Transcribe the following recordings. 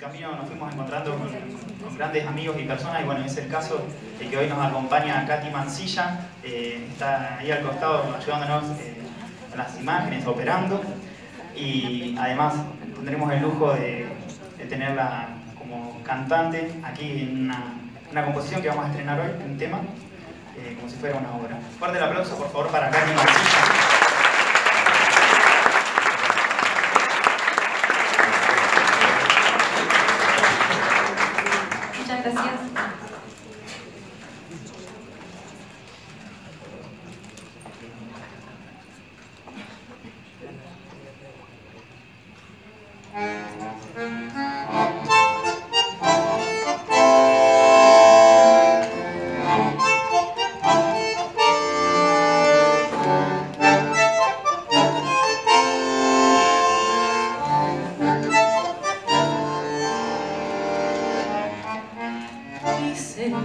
camino nos fuimos encontrando con, grandes amigos y personas, y bueno, es el caso de que hoy nos acompaña Katy Mancilla, eh, está ahí al costado ayudándonos eh, las imágenes, operando, y además tendremos el lujo de, tenerla como cantante aquí en una, composición que vamos a estrenar hoy, un tema, eh, como si fuera una obra. Fuerte el aplauso, por favor, para Katy Mancilla. gracias.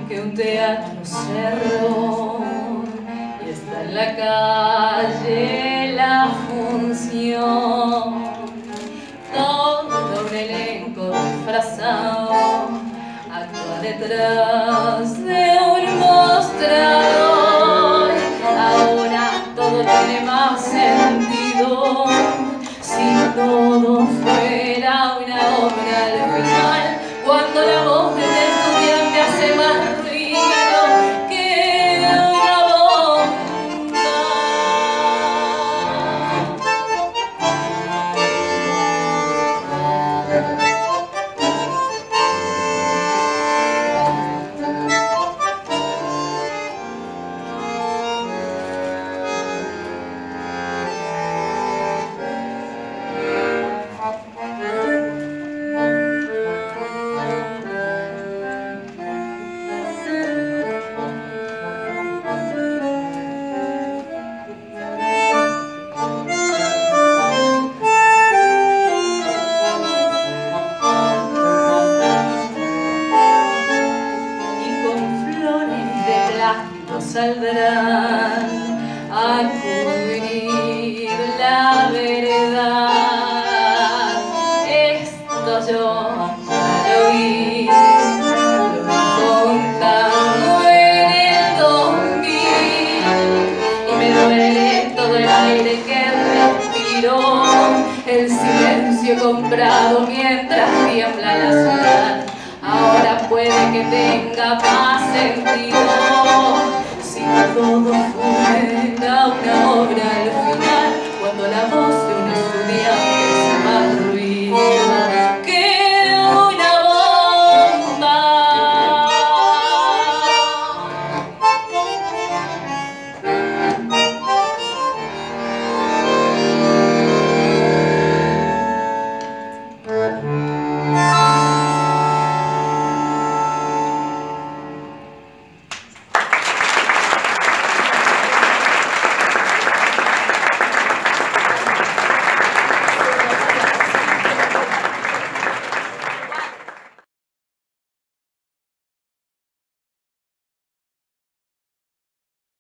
Que un teatro cerró y está en la calle la función. Todo un elenco disfrazado actúa detrás saldrán a cubrir la verdad. Esto yo lo oí, lo vi contando en el 2000 y me duele todo el aire que respiro, el silencio comprado mientras tiembla la ciudad. Ahora puede que tenga más sentido todo fuera una obra